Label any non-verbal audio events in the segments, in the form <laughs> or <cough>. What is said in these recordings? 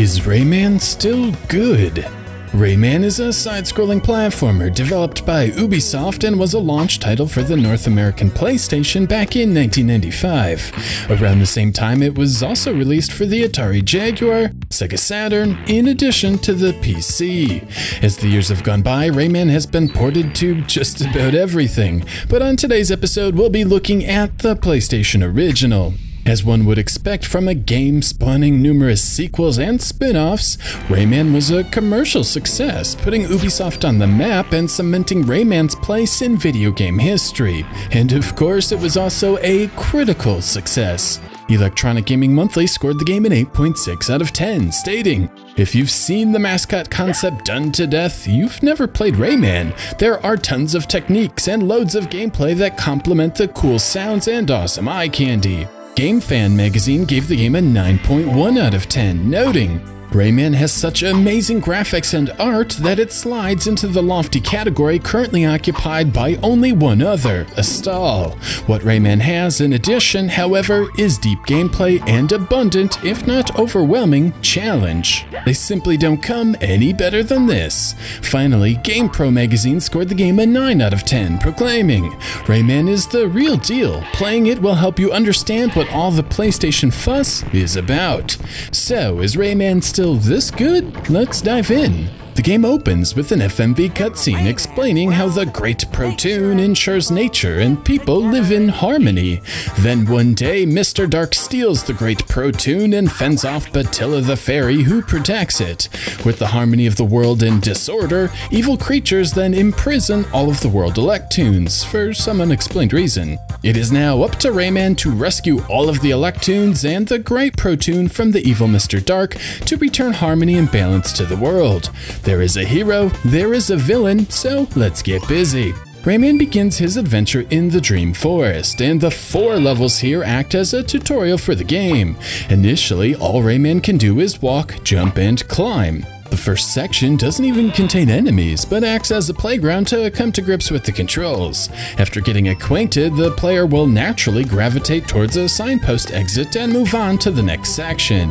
Is Rayman still good? Rayman is a side-scrolling platformer developed by Ubisoft and was a launch title for the North American PlayStation back in 1995. Around the same time, it was also released for the Atari Jaguar, Sega Saturn, in addition to the PC. As the years have gone by, Rayman has been ported to just about everything, but on today's episode, we'll be looking at the PlayStation original. As one would expect from a game spawning numerous sequels and spin offs, Rayman was a commercial success, putting Ubisoft on the map and cementing Rayman's place in video game history. And of course, it was also a critical success. Electronic Gaming Monthly scored the game an 8.6 out of 10, stating, If you've seen the mascot concept done to death, you've never played Rayman. There are tons of techniques and loads of gameplay that complement the cool sounds and awesome eye candy. Game Fan magazine gave the game a 9.1 out of 10, noting, Rayman has such amazing graphics and art that it slides into the lofty category currently occupied by only one other, Astal. What Rayman has in addition, however, is deep gameplay and abundant, if not overwhelming, challenge. They simply don't come any better than this. Finally, GamePro magazine scored the game a 9 out of 10, proclaiming, Rayman is the real deal. Playing it will help you understand what all the PlayStation fuss is about. So, is Rayman still still this good? Let's dive in. The game opens with an FMV cutscene explaining how the Great Protoon ensures nature and people live in harmony. Then one day, Mr. Dark steals the Great Protoon and fends off Betilla the Fairy who protects it. With the harmony of the world in disorder, evil creatures then imprison all of the world Electoons for some unexplained reason. It is now up to Rayman to rescue all of the Electoons and the Great Protoon from the evil Mr. Dark to return harmony and balance to the world. There is a hero, there is a villain, so let's get busy. Rayman begins his adventure in the Dream Forest, and the four levels here act as a tutorial for the game. Initially, all Rayman can do is walk, jump, and climb. The first section doesn't even contain enemies, but acts as a playground to come to grips with the controls. After getting acquainted, the player will naturally gravitate towards a signpost exit and move on to the next section.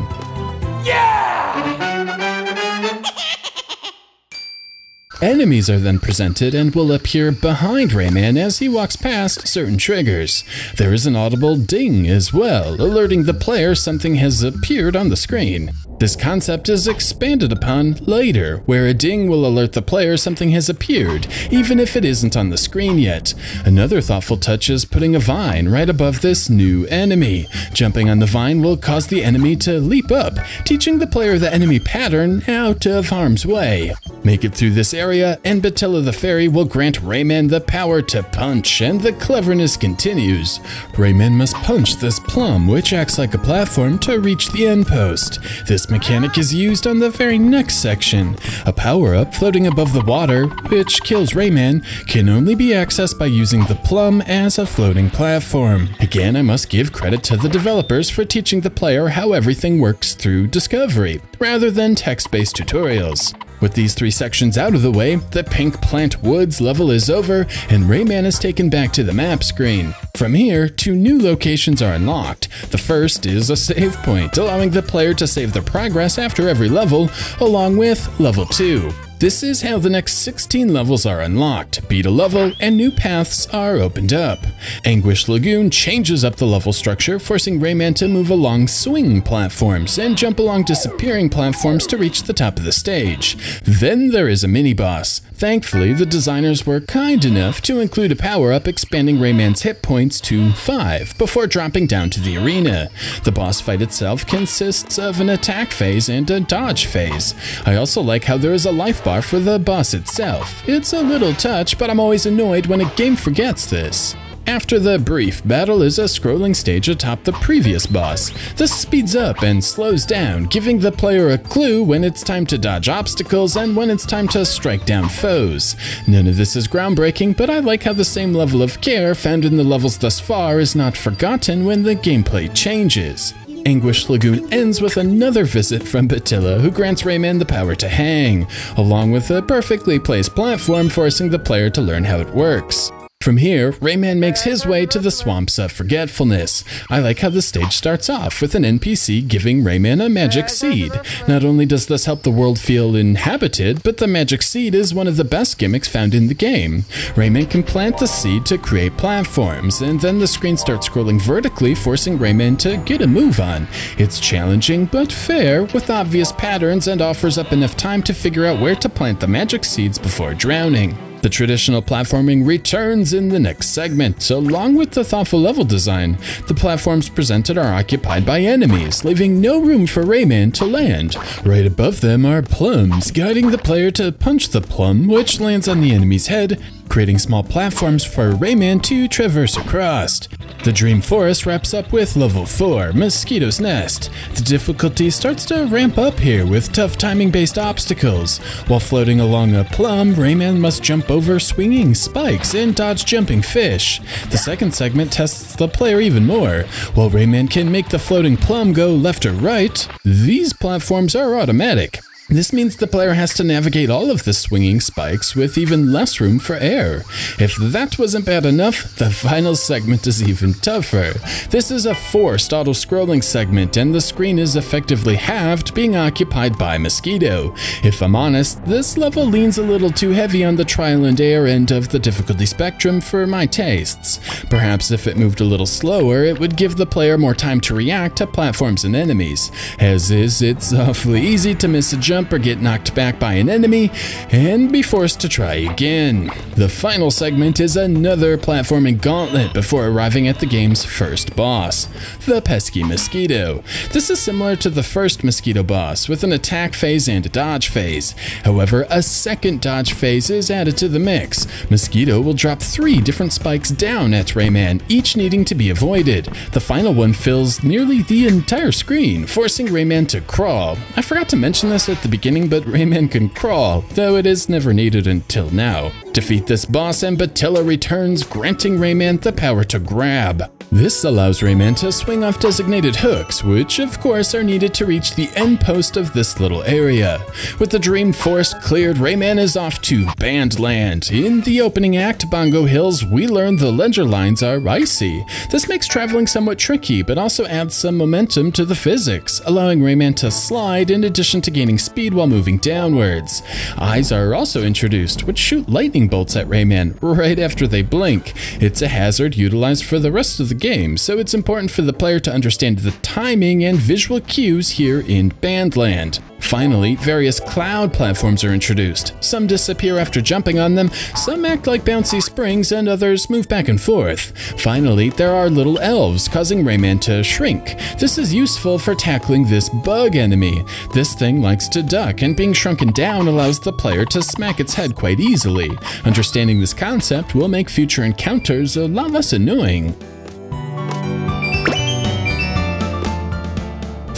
Yeah! Enemies are then presented and will appear behind Rayman as he walks past certain triggers. There is an audible ding as well, alerting the player something has appeared on the screen. This concept is expanded upon later, where a ding will alert the player something has appeared, even if it isn't on the screen yet. Another thoughtful touch is putting a vine right above this new enemy. Jumping on the vine will cause the enemy to leap up, teaching the player the enemy pattern out of harm's way. Make it through this area, and Betilla the Fairy will grant Rayman the power to punch, and the cleverness continues. Rayman must punch this plum, which acts like a platform, to reach the end post. This mechanic is used on the very next section. A power-up floating above the water, which kills Rayman, can only be accessed by using the plum as a floating platform. Again, I must give credit to the developers for teaching the player how everything works through discovery, rather than text-based tutorials. With these three sections out of the way, the Pink Plant Woods level is over and Rayman is taken back to the map screen. From here, two new locations are unlocked. The first is a save point, allowing the player to save their progress after every level, along with level 2. This is how the next 16 levels are unlocked, beat a level, and new paths are opened up. Anguish Lagoon changes up the level structure, forcing Rayman to move along swing platforms and jump along disappearing platforms to reach the top of the stage. Then there is a mini-boss. Thankfully, the designers were kind enough to include a power-up expanding Rayman's hit points to 5 before dropping down to the arena. The boss fight itself consists of an attack phase and a dodge phase. I also like how there is a life for the boss itself. It's a little touch, but I'm always annoyed when a game forgets this. After the brief battle is a scrolling stage atop the previous boss. This speeds up and slows down, giving the player a clue when it's time to dodge obstacles and when it's time to strike down foes. None of this is groundbreaking, but I like how the same level of care found in the levels thus far is not forgotten when the gameplay changes. Anguish Lagoon ends with another visit from Betilla, who grants Rayman the power to hang, along with a perfectly placed platform forcing the player to learn how it works. From here, Rayman makes his way to the Swamps of Forgetfulness. I like how the stage starts off with an NPC giving Rayman a magic seed. Not only does this help the world feel inhabited, but the magic seed is one of the best gimmicks found in the game. Rayman can plant the seed to create platforms, and then the screen starts scrolling vertically, forcing Rayman to get a move on. It's challenging but fair, with obvious patterns, and offers up enough time to figure out where to plant the magic seeds before drowning. The traditional platforming returns in the next segment. Along with the thoughtful level design, the platforms presented are occupied by enemies, leaving no room for Rayman to land. Right above them are plums, guiding the player to punch the plum, which lands on the enemy's head, creating small platforms for Rayman to traverse across. The Dream Forest wraps up with level 4, Mosquito's Nest. The difficulty starts to ramp up here with tough timing based obstacles. While floating along a plum, Rayman must jump over swinging spikes and dodge jumping fish. The second segment tests the player even more. While Rayman can make the floating plum go left or right, these platforms are automatic. This means the player has to navigate all of the swinging spikes with even less room for air. If that wasn't bad enough, the final segment is even tougher. This is a forced auto-scrolling segment and the screen is effectively halved, being occupied by Mosquito. If I'm honest, this level leans a little too heavy on the trial and error end of the difficulty spectrum for my tastes. Perhaps if it moved a little slower, it would give the player more time to react to platforms and enemies. As is, it's awfully easy to miss a jump jump or get knocked back by an enemy, and be forced to try again. The final segment is another platforming gauntlet before arriving at the game's first boss, the Pesky Mosquito. This is similar to the first Mosquito boss, with an attack phase and a dodge phase. However, a second dodge phase is added to the mix. Mosquito will drop three different spikes down at Rayman, each needing to be avoided. The final one fills nearly the entire screen, forcing Rayman to crawl. I forgot to mention this at the beginning, but Rayman can crawl, though it is never needed until now. Defeat this boss and Betilla returns, granting Rayman the power to grab. This allows Rayman to swing off designated hooks, which of course are needed to reach the end post of this little area. With the Dream Forest cleared, Rayman is off to Bandland. In the opening act, Bongo Hills, we learn the ledger lines are icy. This makes traveling somewhat tricky, but also adds some momentum to the physics, allowing Rayman to slide in addition to gaining speed while moving downwards. Eyes are also introduced, which shoot lightning bolts at Rayman right after they blink. It's a hazard utilized for the rest of the game, so it's important for the player to understand the timing and visual cues here in Bandland. Finally, various cloud platforms are introduced. Some disappear after jumping on them, some act like bouncy springs, and others move back and forth. Finally, there are little elves, causing Rayman to shrink. This is useful for tackling this bug enemy. This thing likes to duck, and being shrunken down allows the player to smack its head quite easily. Understanding this concept will make future encounters a lot less annoying you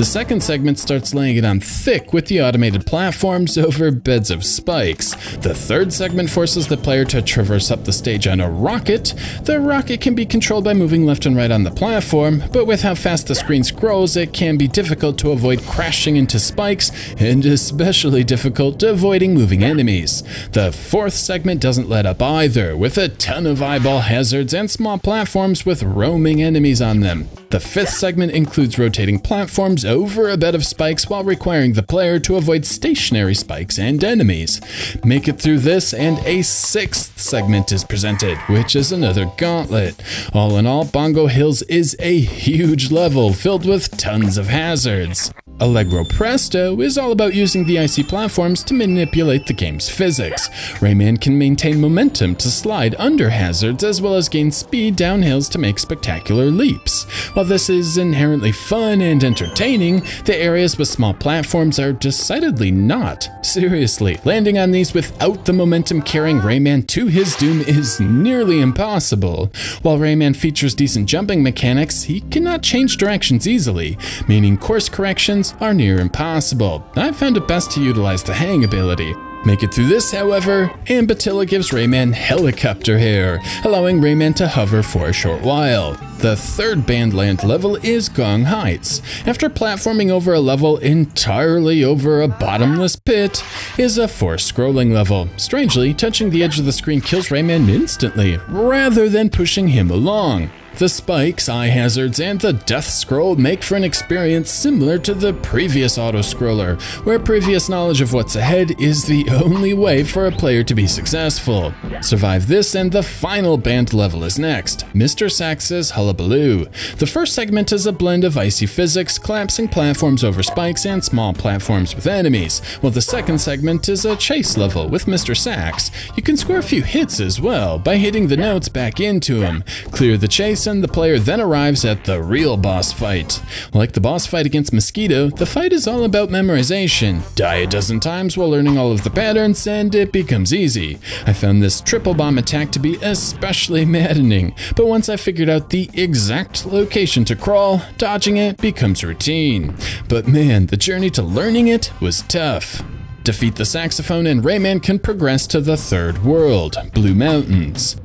the second segment starts laying it on thick with the automated platforms <laughs> over beds of spikes. The third segment forces the player to traverse up the stage on a rocket. The rocket can be controlled by moving left and right on the platform, but with how fast the screen scrolls, it can be difficult to avoid crashing into spikes, and especially difficult avoiding moving enemies. The fourth segment doesn't let up either, with a ton of eyeball hazards and small platforms with roaming enemies on them. The fifth segment includes rotating platforms over a bed of spikes while requiring the player to avoid stationary spikes and enemies. Make it through this and a sixth segment is presented, which is another gauntlet. All in all, Bongo Hills is a huge level filled with tons of hazards. Allegro Presto is all about using the icy platforms to manipulate the game's physics. Rayman can maintain momentum to slide under hazards as well as gain speed down hills to make spectacular leaps. While this is inherently fun and entertaining, the areas with small platforms are decidedly not. Seriously, landing on these without the momentum carrying Rayman to his doom is nearly impossible. While Rayman features decent jumping mechanics, he cannot change directions easily, meaning course corrections are near impossible. I've found it best to utilize the hang ability. Make it through this, however, and Betilla gives Rayman helicopter hair, allowing Rayman to hover for a short while. The third Bandland level is Gong Heights. After platforming over a level entirely over a bottomless pit, is a forced scrolling level. Strangely, touching the edge of the screen kills Rayman instantly, rather than pushing him along. The spikes, eye hazards, and the death scroll make for an experience similar to the previous auto-scroller, where previous knowledge of what's ahead is the <laughs> only way for a player to be successful. Survive this and the final band level is next, Mr. Sax's Hullabaloo. The first segment is a blend of icy physics, collapsing platforms over spikes, and small platforms with enemies, while the second segment is a chase level with Mr. Sax. You can score a few hits as well by hitting the notes back into him, clear the chase, and the player then arrives at the real boss fight. Like the boss fight against Mosquito, the fight is all about memorization. Die a dozen times while learning all of the patterns, and it becomes easy. I found this triple bomb attack to be especially <laughs> maddening, but once I figured out the exact location to crawl, dodging it becomes routine. But man, the journey to learning it was tough. Defeat the saxophone and Rayman can progress to the third world, Blue Mountains.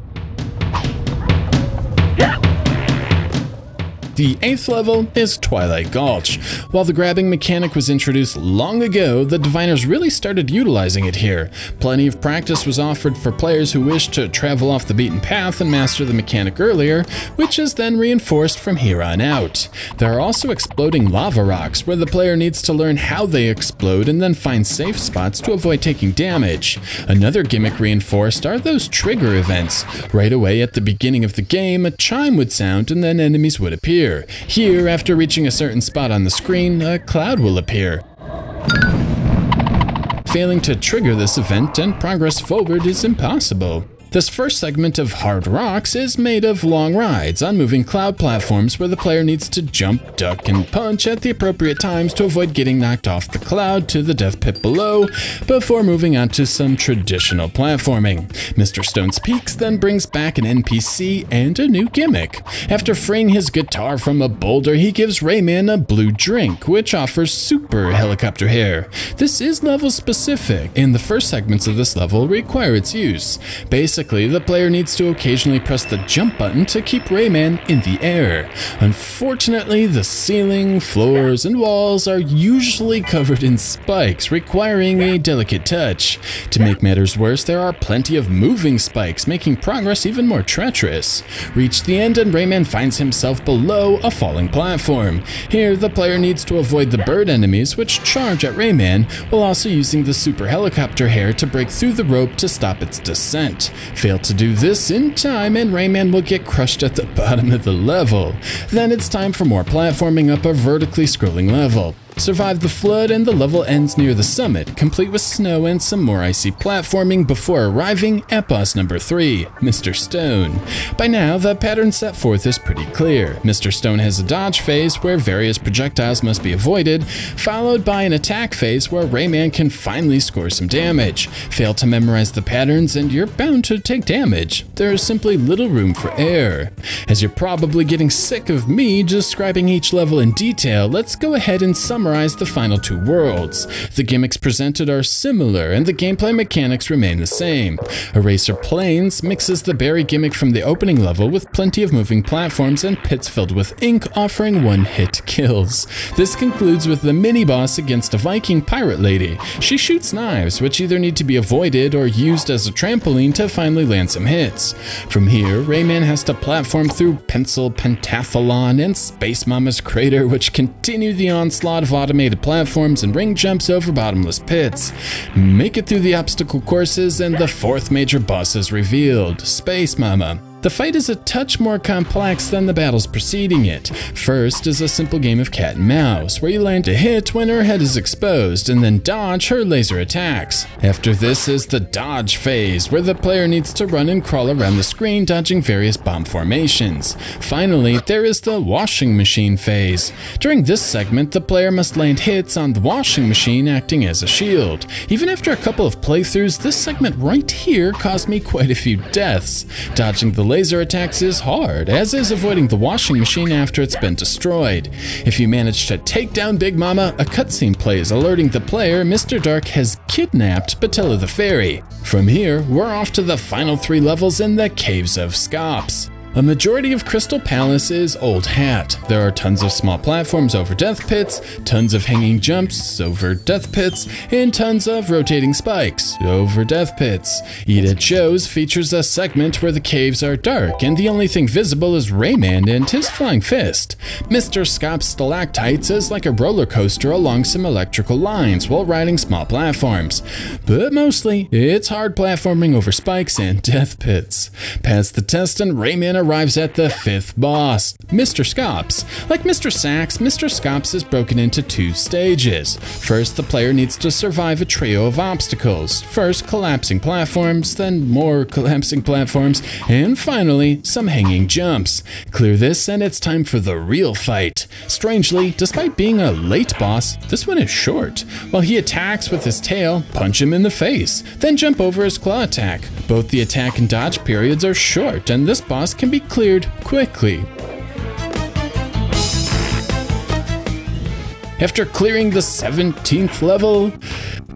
The eighth level is Twilight Gulch. While the grabbing mechanic was introduced long ago, the diviners really started utilizing it here. Plenty of practice was offered for players who wished to travel off the beaten path and master the mechanic earlier, which is then reinforced from here on out. There are also exploding lava rocks, where the player needs to learn how they explode and then find safe spots to avoid taking damage. Another gimmick reinforced are those trigger events. Right away at the beginning of the game, a chime would sound and then enemies would appear appear. Here, after reaching a certain spot on the screen, a cloud will appear. Failing to trigger this event and progress forward is impossible. This first segment of Hard Rocks is made of long rides on moving cloud platforms where the player needs to jump, duck, and punch at the appropriate times to avoid getting knocked off the cloud to the death pit below before moving on to some traditional platforming. Mr. Stone's Peaks then brings back an NPC and a new gimmick. After freeing his guitar from a boulder, he gives Rayman a blue drink, which offers super helicopter hair. This is level specific, and the first segments of this level require its use. Basically, Basically, the player needs to occasionally press the jump button to keep Rayman in the air. Unfortunately, the ceiling, floors, and walls are usually covered in spikes, requiring a delicate touch. To make matters worse, there are plenty of moving spikes, making progress even more treacherous. Reach the end and Rayman finds himself below a falling platform. Here, the player needs to avoid the bird enemies, which charge at Rayman, while also using the super helicopter hair to break through the rope to stop its descent. Fail to do this in time and Rayman will get crushed at the <laughs> bottom of the level. Then it's time for more platforming up a vertically scrolling level survive the flood, and the level ends near the summit, complete with snow and some more icy platforming before arriving at boss number 3, Mr. Stone. By now, the pattern set forth is pretty clear. Mr. Stone has a dodge phase where various projectiles must be avoided, followed by an attack phase where Rayman can finally score some damage. Fail to memorize the patterns and you're bound to take damage. There is simply little room for error. As you're probably getting sick of me describing each level in detail, let's go ahead and summarize summarize the final two worlds. The gimmicks presented are similar, and the gameplay mechanics remain the same. Eraser Plains mixes the berry gimmick from the opening level with plenty of moving platforms and pits filled with ink offering one-hit kills. This concludes with the mini-boss against a Viking pirate lady. She shoots knives, which either need to be avoided or used as a trampoline to finally land some hits. From here, Rayman has to platform through Pencil Pentathlon and Space Mama's Crater, which continue the onslaught of automated platforms and ring jumps over bottomless pits. Make it through the obstacle courses and the fourth major boss is revealed, Space Mama. The fight is a touch more complex than the battles preceding it. First is a simple game of cat and mouse, where you land a hit when her head is exposed and then dodge her laser attacks. After this is the dodge phase, where the player needs to run and crawl around the screen dodging various bomb formations. Finally, there is the washing machine phase. During this segment, the player must land hits on the washing machine acting as a shield. Even after a couple of playthroughs, this segment right here caused me quite a few deaths. Dodging the laser attacks is hard, as is avoiding the washing machine after it's been destroyed. If you manage to take down Big Mama, a cutscene plays alerting the player Mr. Dark has kidnapped Betilla the Fairy. From here, we're off to the final three levels in the Caves of Skops. A majority of Crystal Palace is Old Hat. There are tons of small platforms over death pits, tons of hanging jumps over death pits, and tons of rotating spikes over death pits. Eat at Joe's features a segment where the caves are dark and the only thing visible is Rayman and his flying fist. Mr. Skop's stalactites is like a roller coaster along some electrical lines while riding small platforms. But mostly, it's hard platforming over spikes and death pits. Past the test and Rayman arrives at the fifth boss, Mr. Skops. Like Mr. Sax, Mr. Skops is broken into two stages. First, the player needs to survive a trio of obstacles. First, collapsing platforms, then more <laughs> collapsing platforms, and finally, some hanging jumps. Clear this and it's time for the real fight. Strangely, despite being a late boss, this one is short. While he attacks with his tail, punch him in the face, then jump over his claw attack. Both the attack and dodge periods are short, and this boss can be cleared quickly. After clearing the 17th level,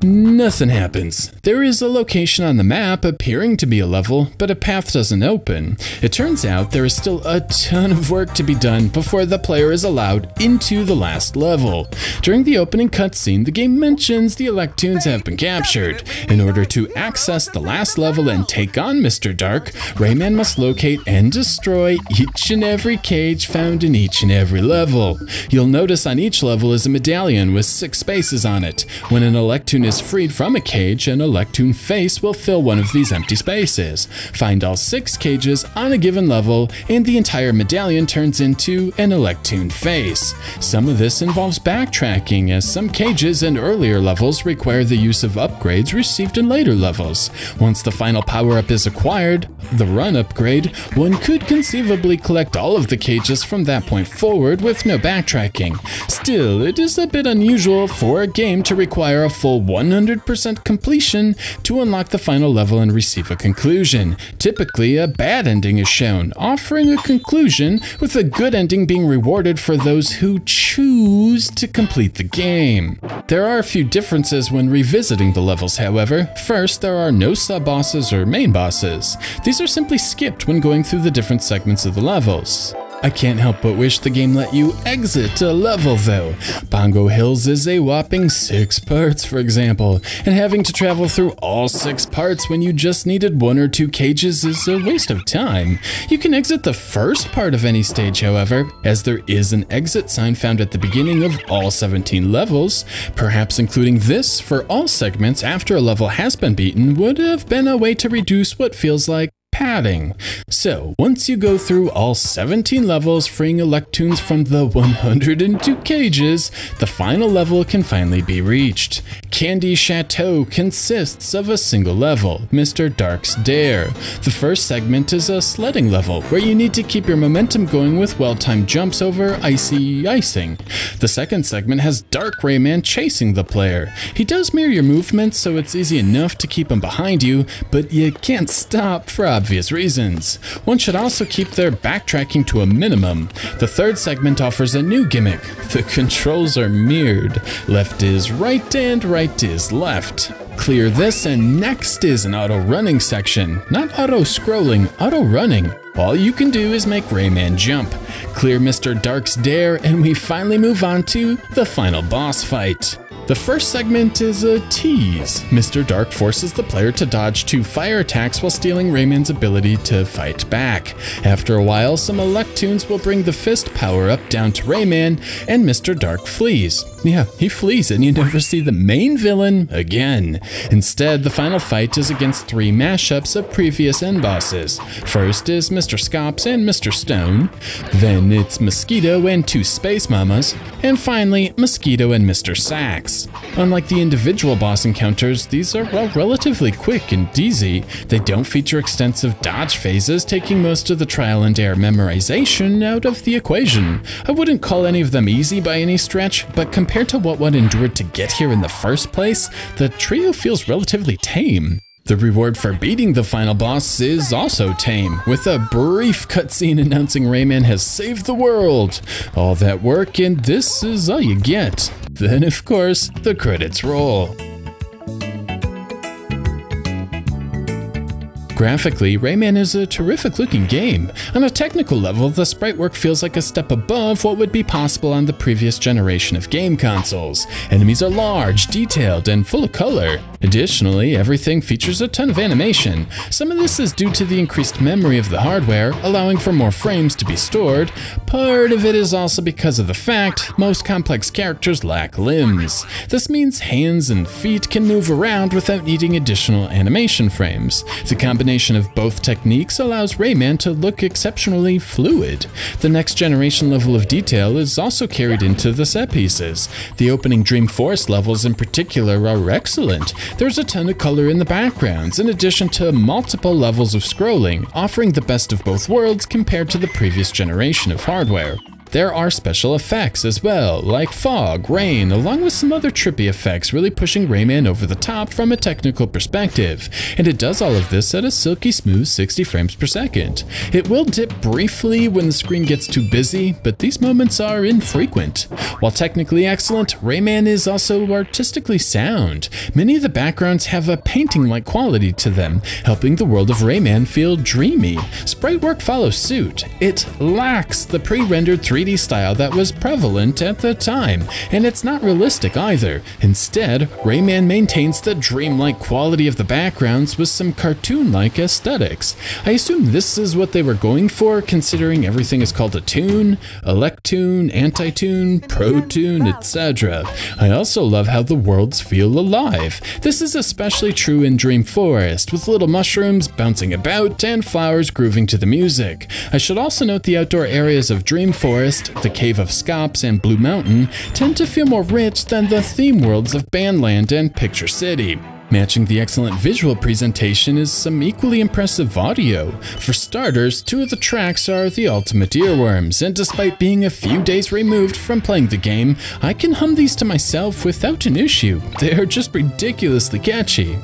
Nothing happens. There is a location on the map appearing to be a level, but a path doesn't open. It turns out there is still a ton of work to be done before the player is allowed into the last level. During the opening cutscene, the game mentions the Electoons have been captured. In order to access the last level and take on Mr. Dark, Rayman must locate and destroy each and every cage found in each and every level. You'll notice on each level is a medallion with six spaces on it. When an Electoon is freed from a cage, an Electoon face will fill one of these empty spaces. Find all six cages on a given level, and the entire medallion turns into an Electoon face. Some of this involves backtracking, as some cages in earlier levels require the use of upgrades received in later levels. Once the final power-up is acquired, the run upgrade, one could conceivably collect all of the cages from that point forward with no backtracking. Still, it is a bit unusual for a game to require a full 100% completion to unlock the final level and receive a conclusion. Typically, a bad ending is shown, offering a conclusion, with a good ending being rewarded for those who choose to complete the game. There are a few differences when revisiting the levels, however. First, there are no sub-bosses or main bosses. These are simply skipped when going through the different segments of the levels. I can't help but wish the game let you exit a level though. Bongo Hills is a whopping 6 parts for example, and having to travel through all 6 parts when you just needed one or two cages is a waste of time. You can exit the first part of any stage however, as there is an exit sign found at the beginning of all 17 levels, perhaps including this for all segments after a level has been beaten would have been a way to reduce what feels like padding. So, once you go through all 17 levels, freeing Electoons from the 102 cages, the final level can finally be reached. Candy Chateau consists of a single level, Mr. Dark's Dare. The first segment is a sledding level, where you need to keep your momentum going with well-timed jumps over icy icing. The second segment has Dark Rayman chasing the player. He does mirror your movements, so it's easy enough to keep him behind you, but you can't stop for obvious reasons. One should also keep their backtracking to a minimum. The third segment offers a new gimmick. The controls are mirrored. Left is right and right is left. Clear this and next is an auto running section. Not auto scrolling, auto running. All you can do is make Rayman jump. Clear Mr. Dark's dare and we finally move on to the final boss fight. The first segment is a tease. Mr. Dark forces the player to dodge two fire attacks while stealing Rayman's ability to fight back. After a while, some Electoons will bring the fist power up down to Rayman, and Mr. Dark flees. Yeah, he flees and you never see the main villain again. Instead, the final fight is against three mashups of previous end bosses. First is Mr. Skops and Mr. Stone, then it's Mosquito and two Space Mamas, and finally Mosquito and Mr. Sax. Unlike the individual boss encounters, these are well, relatively quick and easy. They don't feature extensive dodge phases, taking most of the trial and error memorization out of the equation. I wouldn't call any of them easy by any stretch, but compared to what one endured to get here in the first place, the trio feels relatively tame. The reward for beating the final boss is also tame, with a brief cutscene announcing Rayman has saved the world. All that work and this is all you get. Then of course, the credits roll. Graphically, Rayman is a terrific looking game. On a technical level, the sprite work feels like a step above what would be possible on the previous generation of game consoles. Enemies are large, detailed, and full of color. Additionally, everything features a ton of animation. Some of this is due to the increased memory of the hardware, allowing for more frames to be stored. Part of it is also because of the fact most complex characters lack limbs. This means hands and feet can move around without needing additional animation frames. The combination of both techniques allows Rayman to look exceptionally fluid. The next generation level of detail is also carried into the set pieces. The opening Dream Forest levels in particular are excellent. There's a ton of color in the backgrounds, in addition to multiple levels of scrolling, offering the best of both worlds compared to the previous generation of hardware. There are special effects as well, like fog, rain, along with some other trippy effects really pushing Rayman over the top from a technical perspective, and it does all of this at a silky smooth 60 frames per second. It will dip briefly when the screen gets too busy, but these moments are infrequent. While technically excellent, Rayman is also artistically sound. Many of the backgrounds have a painting-like quality to them, helping the world of Rayman feel dreamy. Sprite work follows suit. It lacks the pre-rendered 3 3D style that was prevalent at the time, and it's not realistic either. Instead, Rayman maintains the dreamlike quality of the backgrounds with some cartoon-like aesthetics. I assume this is what they were going for, considering everything is called a toon, Electoon, Antitoon, Protoon, etc. I also love how the worlds feel alive. This is especially true in Dream Forest, with little mushrooms bouncing about and flowers grooving to the music. I should also note the outdoor areas of Dream Forest Forest, the Cave of Skops, and Blue Mountain tend to feel more rich than the theme worlds of Bandland and Picture City. Matching the excellent visual presentation is some equally impressive audio. For starters, two of the tracks are the ultimate earworms, and despite being a few days removed from playing the game, I can hum these to myself without an issue. They are just ridiculously catchy.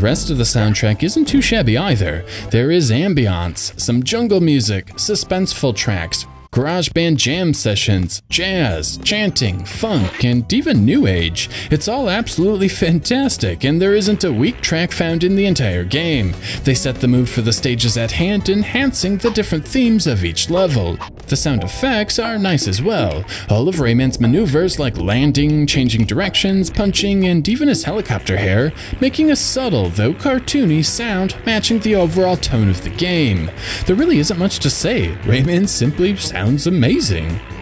Rest of the soundtrack isn't too shabby either. There is ambiance, some jungle music, suspenseful tracks, garage band jam sessions, jazz, chanting, funk, and even new age. It's all absolutely fantastic, and there isn't a weak track found in the entire game. They set the mood for the stages at hand, enhancing the different themes of each level. The sound effects are nice as well. All of Rayman's maneuvers like landing, changing directions, punching, and even his helicopter hair, making a subtle though cartoony sound matching the overall tone of the game. There really isn't much to say. Rayman simply sounds amazing.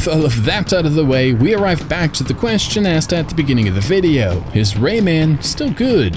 With all of that out of the way, we arrive back to the question asked at the beginning of the video. Is Rayman still good?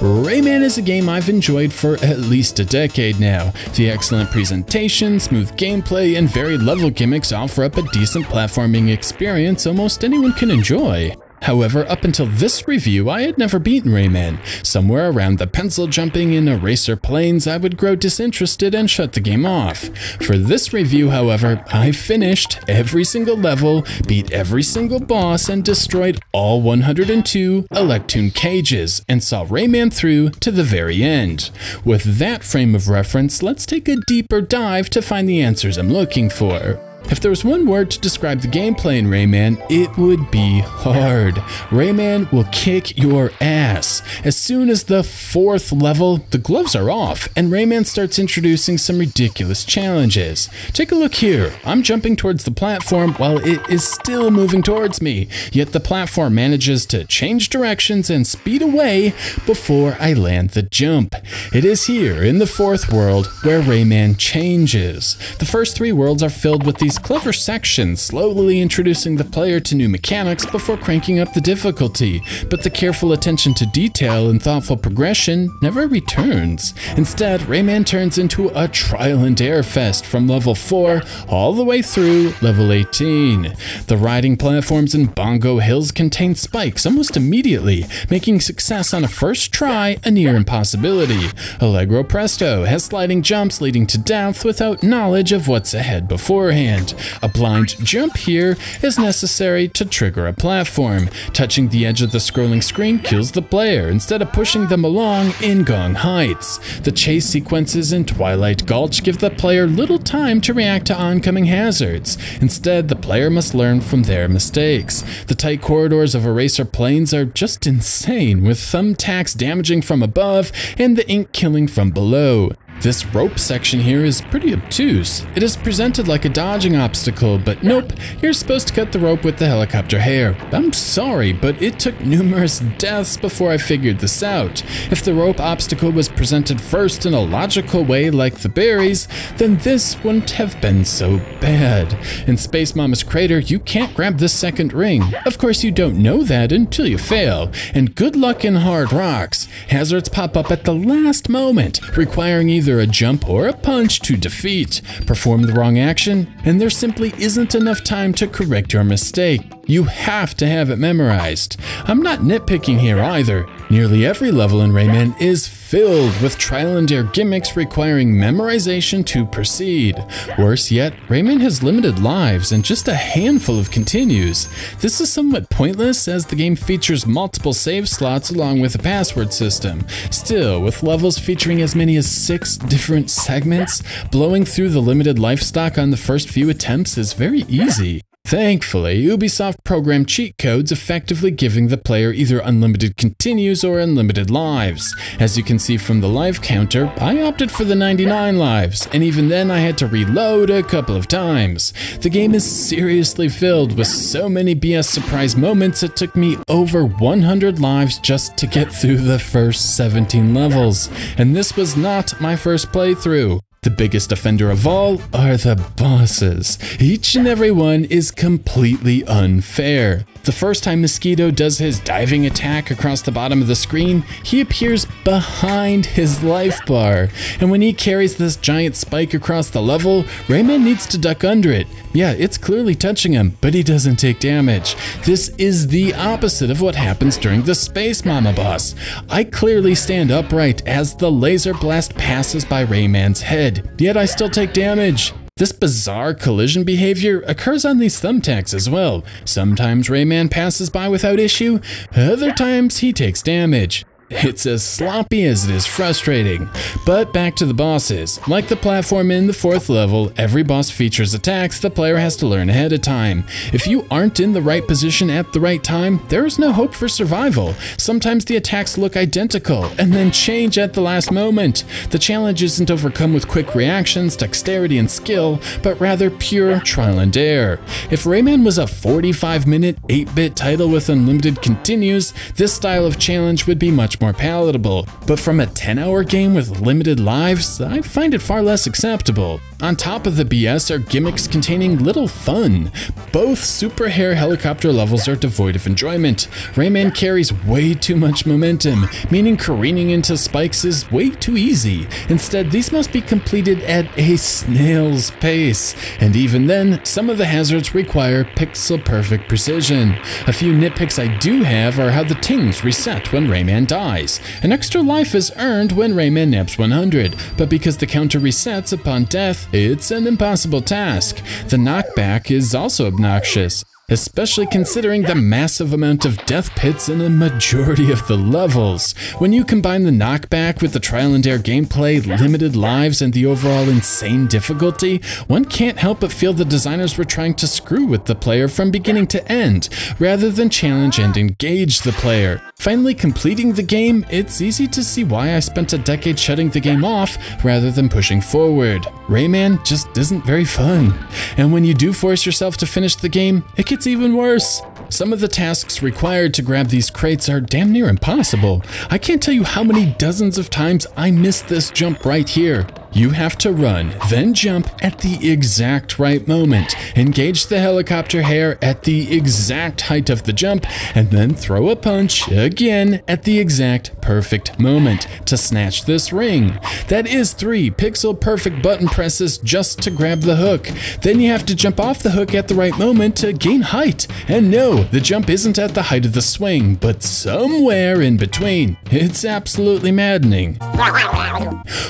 Rayman is a game I've enjoyed for at least a decade now. The excellent presentation, smooth gameplay, and varied level gimmicks offer up a decent platforming experience almost anyone can enjoy. However, up until this review, I had never beaten Rayman. Somewhere around the pencil jumping in Eraser Plains, I would grow disinterested and shut the game off. For this review, however, I finished every single level, beat every single boss, and destroyed all 102 Electoon cages, and saw Rayman through to the very end. With that frame of reference, let's take a deeper dive to find the answers I'm looking for. If there was one word to describe the gameplay in Rayman, it would be hard. Rayman will kick your ass. As soon as the fourth level, the gloves are off, and Rayman starts introducing some ridiculous challenges. Take a look here. I'm jumping towards the platform while it is still moving towards me, yet the platform manages to change directions and speed away before I land the jump. It is here in the fourth world where Rayman changes. The first three worlds are filled with these clever sections, slowly introducing the player to new mechanics before cranking up the difficulty, but the careful attention to detail and thoughtful progression never returns. Instead, Rayman turns into a trial and error fest from level 4 all the way through level 18. The riding platforms in Bongo Hills contain spikes almost immediately, making success on a first try a near impossibility. Allegro Presto has sliding jumps leading to death without knowledge of what's ahead beforehand. A blind jump here is necessary to trigger a platform. Touching the edge of the scrolling screen kills the player instead of pushing them along in Gong Heights. The chase sequences in Twilight Gulch give the player little time to react to oncoming hazards. Instead, the player must learn from their mistakes. The tight corridors of Eraser Plains are just insane, with thumbtacks damaging from above and the ink killing from below. This rope section here is pretty obtuse. It is presented like a dodging obstacle, but nope, you're supposed to cut the rope with the helicopter hair. I'm sorry, but it took numerous deaths before I figured this out. If the rope obstacle was presented first in a logical way like the berries, then this wouldn't have been so bad. In Space Mama's crater, you can't grab the second ring. Of course, you don't know that until you fail. And good luck in hard rocks. Hazards pop up at the last moment, requiring either either a jump or a punch to defeat. Perform the wrong action, and there simply isn't enough time to correct your mistake. You have to have it memorized. I'm not nitpicking here either. Nearly every level in Rayman is filled with trial and error gimmicks requiring memorization to proceed. Worse yet, Rayman has limited lives and just a handful of continues. This is somewhat pointless as the game features multiple save slots along with a password system. Still, with levels featuring as many as six different segments, blowing through the limited life stock on the first few attempts is very easy. Thankfully, Ubisoft programmed cheat codes effectively giving the player either unlimited continues or unlimited lives. As you can see from the life counter, I opted for the 99 lives, and even then I had to reload a couple of times. The game is seriously filled with so many BS surprise moments it took me over 100 lives just to get through the first 17 levels, and this was not my first playthrough. The biggest offender of all are the bosses. Each and every one is completely unfair. The first time Mosquito does his diving attack across the bottom of the screen, he appears behind his life bar. And when he carries this giant spike across the level, Rayman needs to duck under it. Yeah, it's clearly touching him, but he doesn't take damage. This is the opposite of what happens during the Space Mama boss. I clearly stand upright as the laser blast passes by Rayman's head, yet I still take damage. This bizarre collision behavior occurs on these thumbtacks as well. Sometimes Rayman passes by without issue, other times he takes damage. It's as sloppy as it is frustrating. But back to the bosses. Like the platform in the fourth level, every boss features attacks the player has to learn ahead of time. If you aren't in the right position at the right time, there is no hope for survival. Sometimes the attacks look identical and then change at the last moment. The challenge isn't overcome with quick reactions, dexterity, and skill, but rather pure trial and error. If Rayman was a 45 minute, 8 bit title with unlimited continues, this style of challenge would be much more palatable, but from a 10 hour game with limited lives, I find it far less acceptable. On top of the BS are gimmicks containing little fun. Both Super Hair helicopter levels are devoid of enjoyment. Rayman carries way too much momentum, meaning careening into spikes is way too easy. Instead, these must be completed at a snail's pace, and even then, some of the hazards require pixel perfect precision. A few nitpicks I do have are how the tings reset when Rayman dies. An extra life is earned when Rayman naps 100, but because the counter resets upon death, it's an impossible task. The knockback is also obnoxious. Especially considering the massive amount of death pits in a majority of the levels. When you combine the knockback with the trial and error gameplay, limited lives, and the overall insane difficulty, one can't help but feel the designers were trying to screw with the player from beginning to end, rather than challenge and engage the player. Finally completing the game, it's easy to see why I spent a decade shutting the game off rather than pushing forward. Rayman just isn't very fun. And when you do force yourself to finish the game, it gets even worse. Some of the tasks required to grab these crates are damn near impossible. I can't tell you how many dozens of times I missed this jump right here. You have to run, then jump at the exact right moment, engage the helicopter hair at the exact height of the jump, and then throw a punch again at the exact perfect moment to snatch this ring. That is three pixel perfect button presses just to grab the hook. Then you have to jump off the hook at the right moment to gain height. And no, the jump isn't at the height of the swing, but somewhere in between. It's absolutely maddening.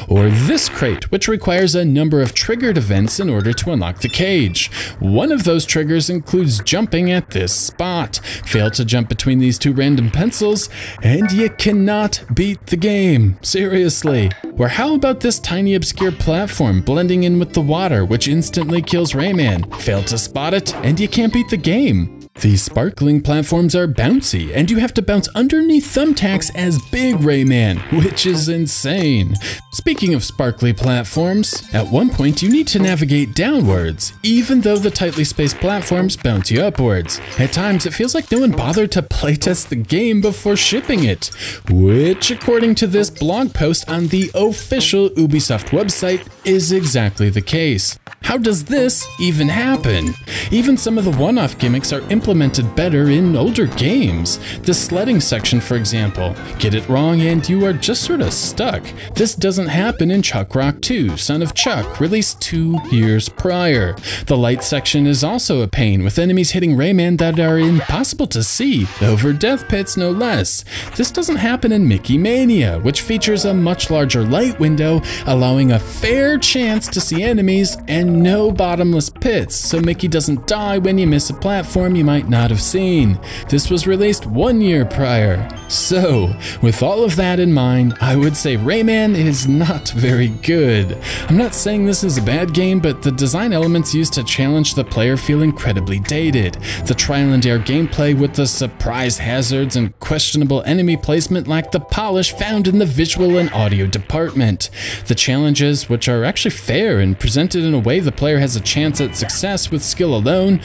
Or this crate, which requires a number of triggered events in order to unlock the cage. One of those triggers includes jumping at this spot. Fail to jump between these two random pencils, and you cannot beat the game. Seriously. Or how about this tiny obscure platform blending in with the water, which instantly kills Rayman? Fail to spot it, and you can't beat the game. These sparkling platforms are bouncy, and you have to bounce underneath thumbtacks as Big Rayman, which is insane. Speaking of sparkly platforms, at one point you need to navigate downwards, even though the tightly spaced platforms bounce you upwards. At times it feels like no one bothered to playtest the game before shipping it, which according to this blog post on the official Ubisoft website is exactly the case. How does this even happen? Even some of the one-off gimmicks are implemented better in older games. The sledding section, for example. Get it wrong and you are just sort of stuck. This doesn't happen in Chuck Rock 2, Son of Chuck, released two years prior. The light section is also a pain, with enemies hitting Rayman that are impossible to see, over death pits no less. This doesn't happen in Mickey Mania, which features a much larger light window, allowing a fair chance to see enemies and no bottomless pits, so Mickey doesn't die when you miss a platform you might not have seen. This was released one year prior. So, with all of that in mind, I would say Rayman is not very good. I'm not saying this is a bad game, but the design elements used to challenge the player feel incredibly dated. The trial and error gameplay with the surprise hazards and questionable enemy placement lack the polish found in the visual and audio department. The challenges, which are actually fair and presented in a way the player has a chance at success with skill alone,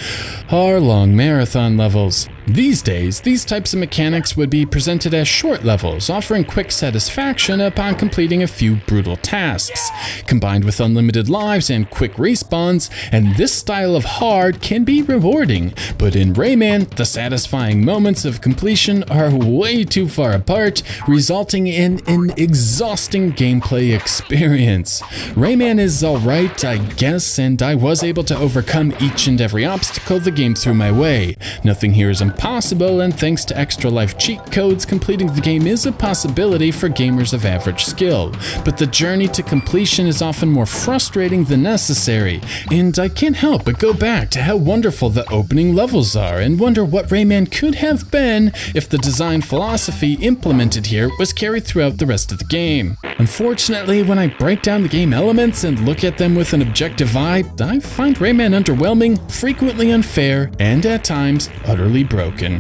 are long marathon levels. These days, these types of mechanics would be presented as short levels, offering quick satisfaction upon completing a few brutal tasks. Combined with unlimited lives and quick respawns, and this style of hard can be rewarding, but in Rayman, the satisfying moments of completion are way too far apart, resulting in an exhausting gameplay experience. Rayman is alright, I guess, and I was able to overcome each and every obstacle the game threw my way. Nothing here is impossible, and thanks to extra life cheat codes, completing the game is a possibility for gamers of average skill. But the journey to completion is often more frustrating than necessary, and I can't help but go back to how wonderful the opening levels are and wonder what Rayman could have been if the design philosophy implemented here was carried throughout the rest of the game. Unfortunately, when I break down the game elements and look at them with an objective eye, I find Rayman underwhelming, frequently unfair, and at times utterly broken broken.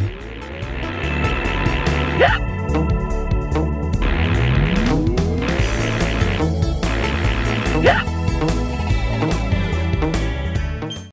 Yeah. Yeah.